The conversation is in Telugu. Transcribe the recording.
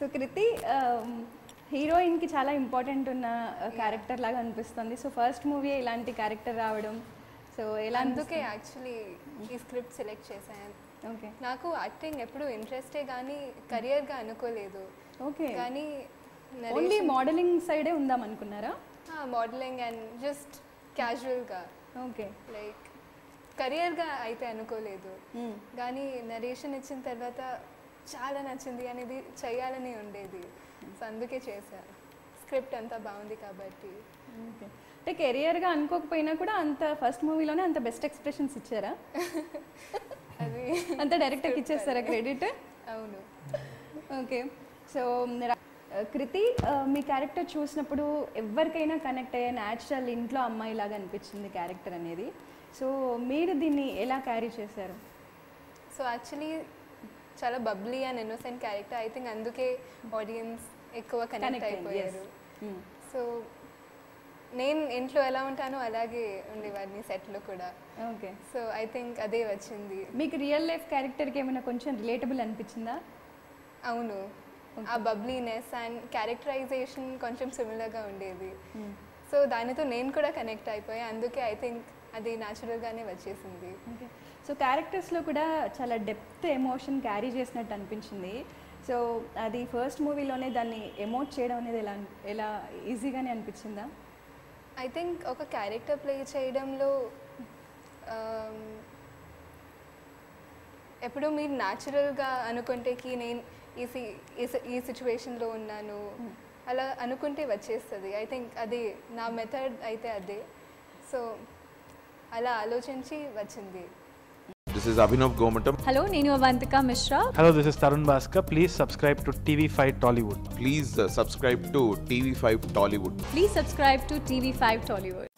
సో కృతి హీరోయిన్కి చాలా ఇంపార్టెంట్ ఉన్న క్యారెక్టర్ లాగా అనిపిస్తుంది. సో ఫస్ట్ మూవీ ఇలాంటి క్యారెక్టర్ రావడం. సో ఎలా అందుకే యాక్చువల్లీ ఈ స్క్రిప్ట్ సెలెక్ట్ చేశాను. ఓకే. నాకు యాక్టింగ్ ఎప్పుడు ఇంట్రెస్టే కానీ కెరియర్గా అనుకోలేదు. ఓకే. కానీ ఓన్లీ మోడలింగ్ సైడే ఉందాం అనుకున్నారా? మోడలింగ్ అండ్ జస్ట్ క్యాజువల్గా ఓకే. లైక్ కెరియర్గా అయితే అనుకోలేదు. కానీ నరేషన్ ఇచ్చిన తర్వాత చాలా నచ్చింది అనేది చేయాలని ఉండేది. సో అందుకే చేశాను స్క్రిప్ట్ అంతా బాగుంది కాబట్టి. అంటే కెరియర్గా అనుకోకపోయినా కూడా అంత ఫస్ట్ మూవీలోనే అంత బెస్ట్ ఎక్స్ప్రెషన్స్ ఇచ్చారా? అది అంత డైరెక్ట్గా ఇచ్చేస్తారా క్రెడిట్? అవును. ఓకే. సో కృతి మీ క్యారెక్టర్ చూసినప్పుడు ఎవరికైనా కనెక్ట్ అయ్యే న్యాచురల్ ఇంట్లో అమ్మాయి లాగా అనిపించింది క్యారెక్టర్ అనేది. సో మీరు దీన్ని ఎలా క్యారీ చేశారు? సో యాక్చువల్లీ చాలా bubbly and innocent character I think అందుకే ఆడియన్స్ ఎక్కువ కనెక్ట్ అయిపోయారు. సో నేను ఇంట్లో ఎలా ఉంటానో అలాగే ఉండేవాడిని సెట్లో కూడా. ఓకే సో ఐ థింక్ అదే వచ్చింది. మీకు రియల్ లైఫ్ క్యారెక్టర్కి ఏమైనా కొంచెం రిలేటబుల్ అనిపించిందా? అవును. ఆ బబ్లీనెస్ అండ్ క్యారెక్టరైజేషన్ కొంచెం సిమిలర్గా ఉండేది. సో దానితో నేను కూడా కనెక్ట్ అయిపోయా. అందుకే ఐ థింక్ అది న్యాచురల్గానే వచ్చేసింది. సో క్యారెక్టర్స్లో కూడా చాలా డెప్త్ ఎమోషన్ క్యారీ చేసినట్టు అనిపించింది. సో అది ఫస్ట్ మూవీలోనే దాన్ని ఎమోట్ చేయడం అనేది ఎలా ఎలా ఈజీగానే అనిపించిందా? ఐ థింక్ ఒక క్యారెక్టర్ ప్లే చేయడంలో um, ఎప్పుడు మీరు న్యాచురల్గా అనుకుంటేకి నేను ఈ ఈ సిచ్యువేషన్లో ఉన్నాను. అలా అనుకుంటే వచ్చేస్తుంది. ఐ థింక్ అది నా మెథడ్ అయితే అదే. సో అలా ఆలోచించి వచ్చింది This is Abhinav Gomatam. Hello నేను Avantika Mishra Hello, this is Tarun Bhaskar. Please subscribe to TV5 Tollywood. Please uh, subscribe to TV5 Tollywood. Please subscribe to TV five Tollywood